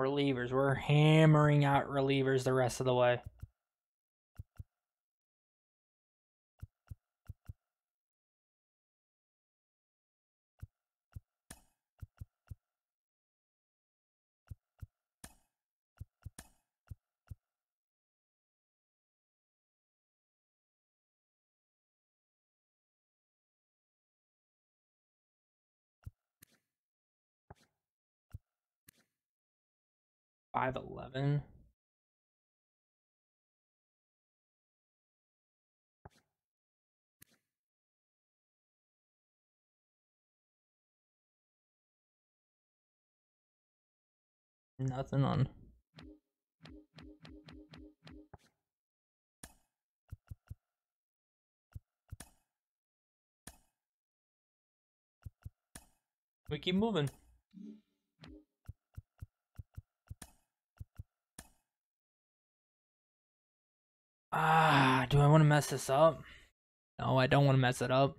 Relievers. We're hammering out relievers the rest of the way. Five eleven. Nothing on. We keep moving. Ah, do I want to mess this up? No, I don't want to mess it up.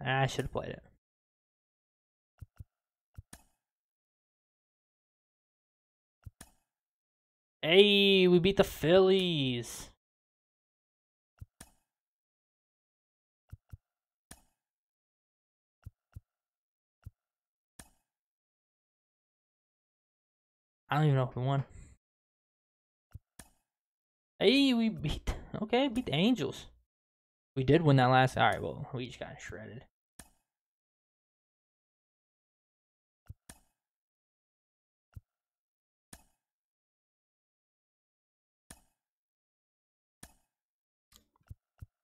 Ah, I should have played it. Hey, we beat the Phillies. I don't even know if we won. Hey, we beat. Okay, beat the Angels. We did win that last. All right, well, we just got shredded.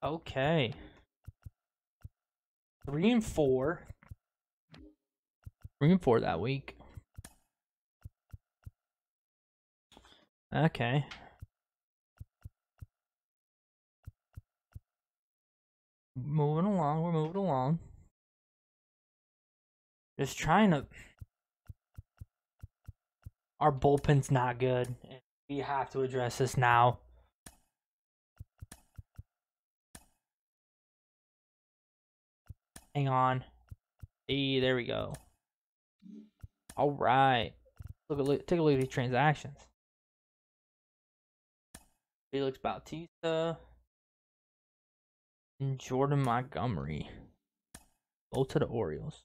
Okay. Three and four. Three and four that week. Okay. Moving along, we're moving along. Just trying to. Our bullpen's not good. We have to address this now. Hang on. Hey, there we go. All right. Look at look, take a look at these transactions. Felix Bautista and Jordan Montgomery. Both to the Orioles.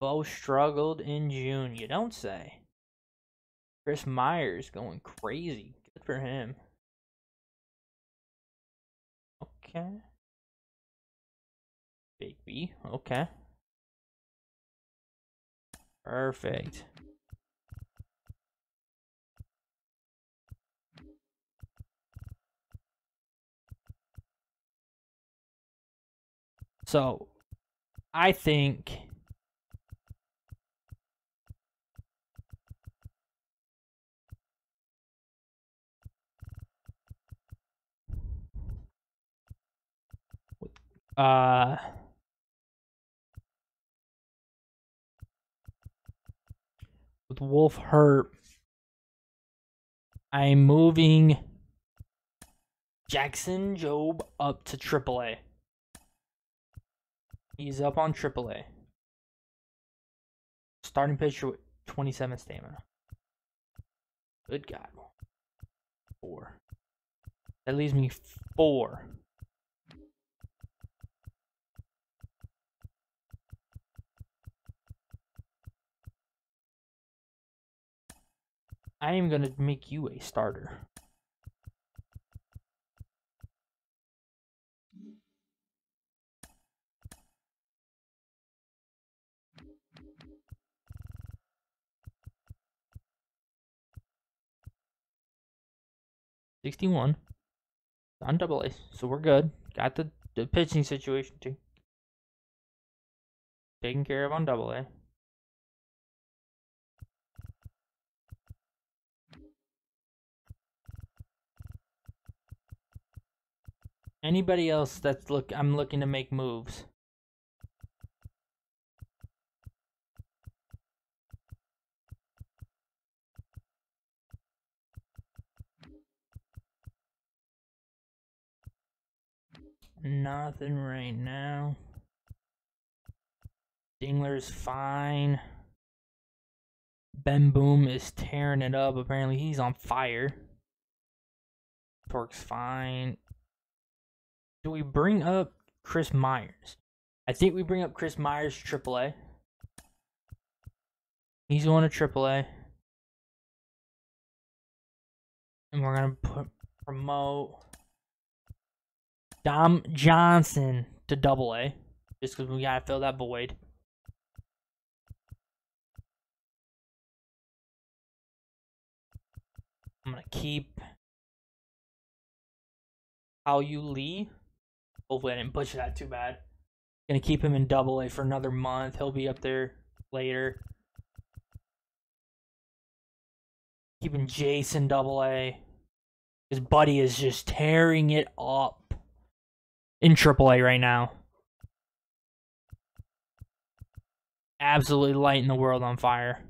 Bo struggled in June, you don't say. Chris Myers going crazy. Good for him. Okay. Big B. Okay. Perfect. So, I think uh with Wolf hurt, I'm moving Jackson Jobe up to AAA. He's up on AAA. Starting pitcher with 27 stamina. Good God. Four. That leaves me four. I am gonna make you a starter. Sixty-one on double A, so we're good. Got the, the pitching situation too. Taken care of on double A. Anybody else that's look I'm looking to make moves. Nothing right now. Dingler's fine. Ben Boom is tearing it up. Apparently he's on fire. Torque's fine. Do we bring up Chris Myers? I think we bring up Chris Myers AAA. He's going to AAA. And we're going to put promote Dom Johnson to double A. Just because we got to fill that void. I'm going to keep Hao-Yu Lee. Hopefully I didn't butcher that too bad. Gonna keep him in double A for another month. He'll be up there later. Keeping Jason double A. His buddy is just tearing it up in triple A right now. Absolutely lighting the world on fire.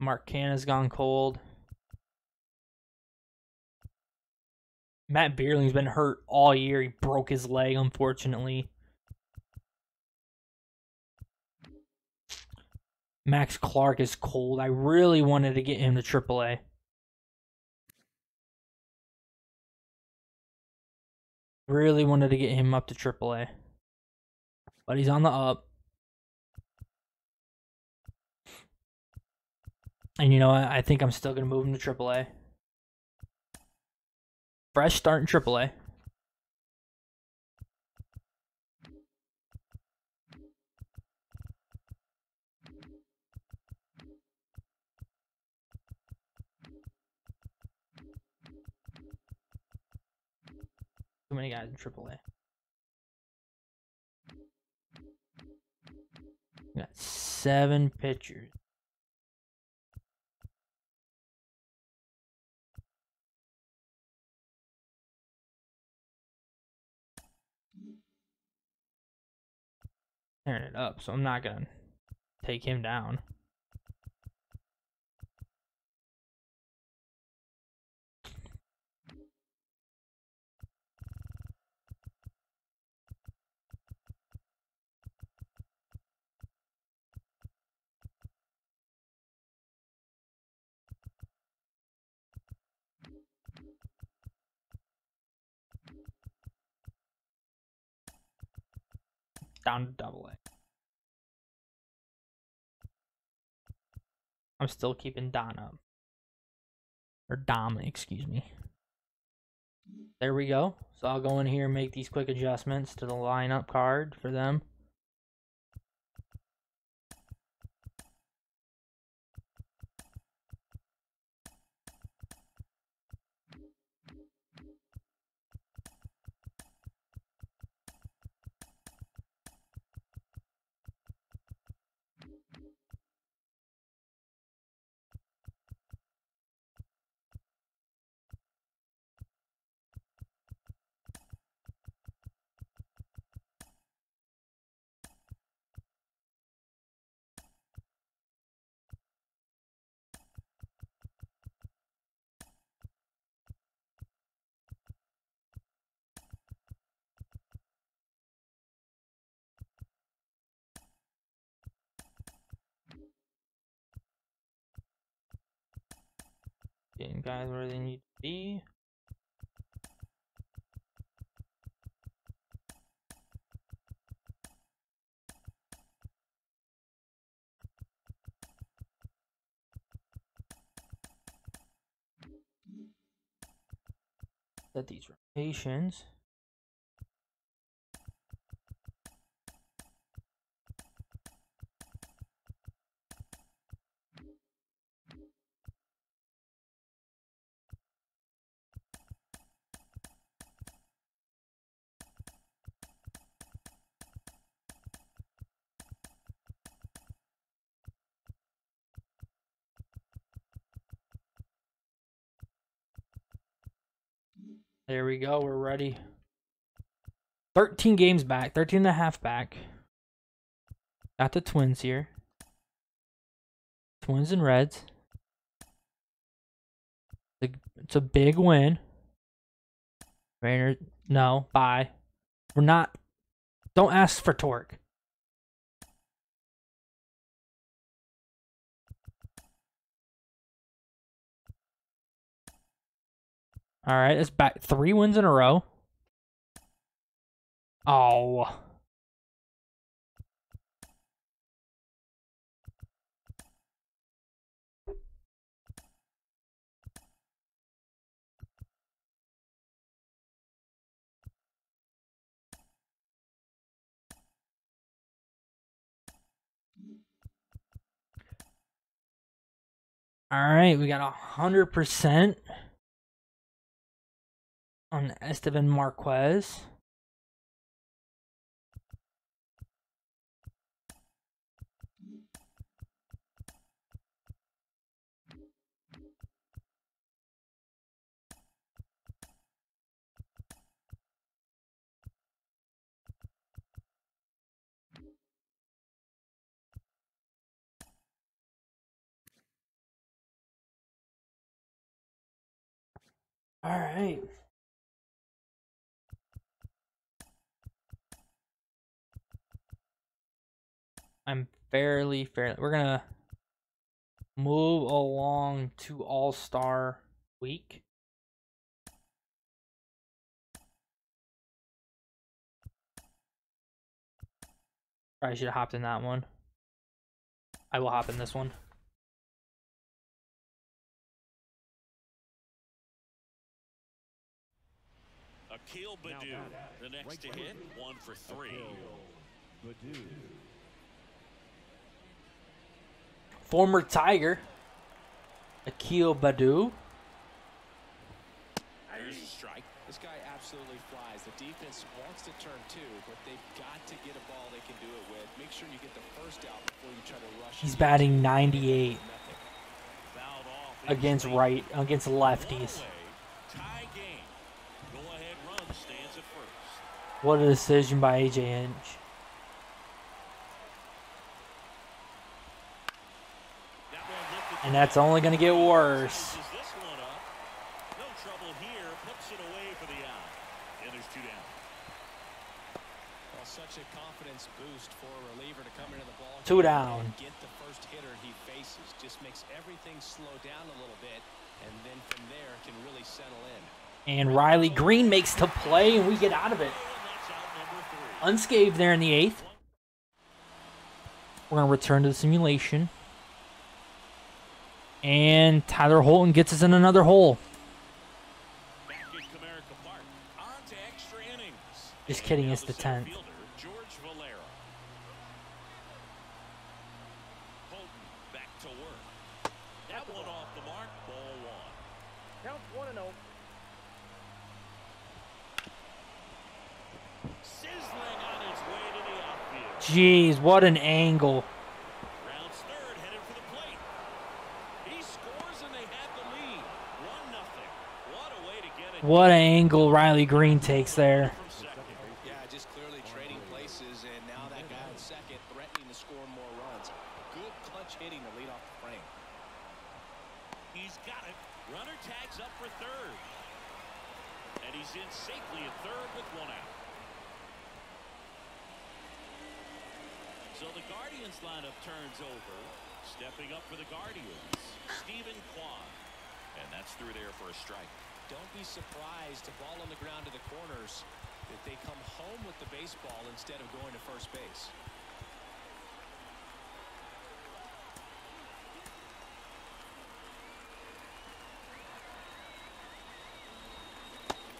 Mark Canha's gone cold. Matt Vierling's been hurt all year. He broke his leg, unfortunately. Max Clark is cold. I really wanted to get him to AAA. Really wanted to get him up to AAA. But he's on the up. And you know what? I think I'm still going to move him to AAA. Fresh start in AAA. Too many guys in AAA. We got seven pitchers. Tearing it up, so I'm not gonna take him down. Down to double A. I'm still keeping Don up. Or Dom, excuse me. There we go. So I'll go in here and make these quick adjustments to the lineup card for them. Guys where they need to be. Set these rotations. There we go. We're ready. 13 games back. 13 and a half back. Got the Twins here. Twins and Reds. It's a big win. Rainer, no, bye. We're not. Don't ask for torque. All right, that's back three wins in a row. Oh. All right, we got a hundred percent on Esteban Marquez. All right. I'm fairly fairly. We're gonna move along to All Star Week. Probably should have hopped in that one. I will hop in this one. Akil Baddoo, the next to hit, one for three. Baddoo. Former Tiger, Akil Baddoo. There's a strike. This guy absolutely flies. The defense wants to turn two, but they've got to get a ball they can do it with. Make sure you get the first out before you try to rush. He's batting 98 against right against lefties. away. Tie game. Go ahead run stands at first. What a decision by AJ Hinch. That one lifted And that's only going to get worse. Bounces this one up. No trouble here. Puts it away for the out. And there's two down. Such a confidence boost for a reliever to come into the ball. Two down. and Get the first hitter he faces. Just makes everything slow down a little bit, and then from there can really settle in. And Riley Greene makes the play, and we get out of it. And that's out number three. Unscathed there in the eighth. We're going to return to the simulation. And Tyler Holton gets us in another hole. Back at Comerica Park. On Jeez, what an Just And kidding, now it's the center 10th. fielder, George Valera. Holton back to work. That one off the mark. Ball one. Count one and oh. Sizzling on its way to the outfield. Jeez, what an angle. Rounds third, headed for the plate. He scores and they have the lead. One nothing. What a way to get it. What an angle Riley Greene takes there. From second. Yeah, just clearly trading places, and now that guy on second threatening to score more runs. Good clutch hitting to lead off the frame. He's got it. Runner tags up for third. And he's in safely at third with one out. So the Guardians lineup turns over. Stepping up for the Guardians, Steven Kwan. And that's through there for a strike. Don't be surprised, a ball on the ground to the corners, that they come home with the baseball instead of going to first base.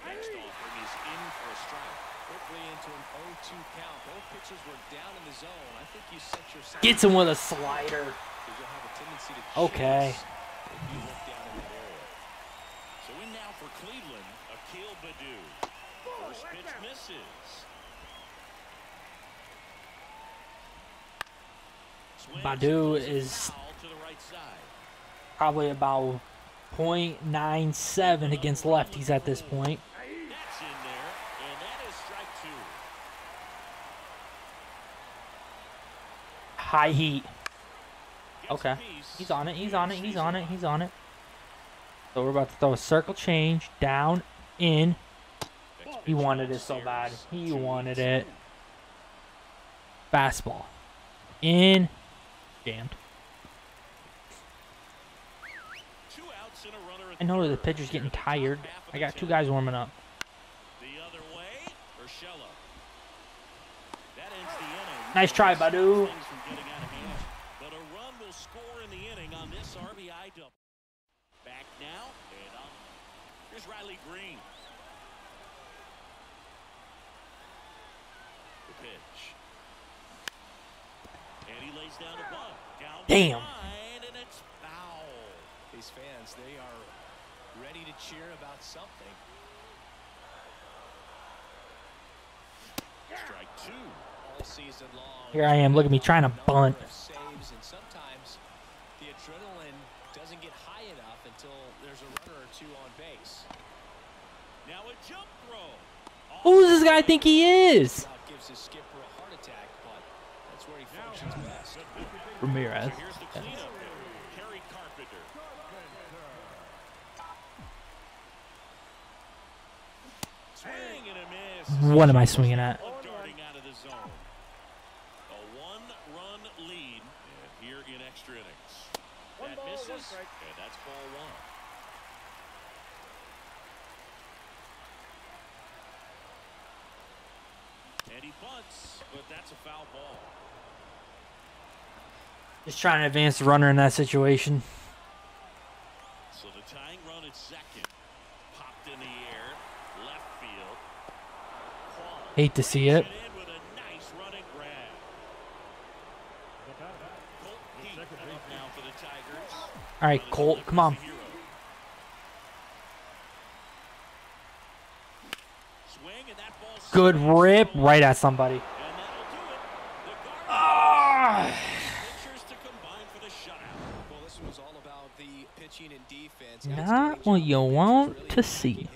Next offering is in for a strike. Quickly into an 0-2 count. Both pitchers were down in the zone. I think you set yourself Gets him with a slider. because you'll have a tendency to Okay. chase if you look down in that area. So in now for Cleveland, Akil Baddoo. First pitch misses. Baddoo is- foul to the right side. Probably about .97 against lefties at this point. That's in there, and that is strike two. High heat. Okay. He's on it. He's on it. He's on it. He's on it. So we're about to throw a circle change down in. He wanted it so bad. He wanted it. Fastball. In. Jammed. I know the pitcher's getting tired. I got two guys warming up. Nice try, Baddoo. from getting out of hand. But a run will score in the inning on this RBI double. Back now, and up. Here's Riley Greene. The pitch. And he lays down a bunt. Down the Damn. and it's foul. These fans, they are ready to cheer about something. Strike two. all season long. Here I am, look at me trying to bunt. Saves, and sometimes the adrenaline doesn't get high enough until there's a runner or two on base. Now a jump throw. Who does this guy think he is? Ramirez. So here's the cleanup hitter, Kerry Carpenter. Swing and a miss. What am I swinging at? One darting out of the zone. A one-run lead here in extra innings. That misses, and that's ball one. And he bunts, but that's a foul ball. Just trying to advance the runner in that situation. So the tying run at second. Popped in the air. Left field. Quality Hate to see it. in with a nice running grab. Colt Keith up now for the Tigers. All right, Colt, come on. Hero. Swing and that ball Good rip right at somebody. And that'll do it. The Guardians Ah! pitchers to combine for the shutout. Well, this was all about the pitching and defense. Not what you want to see.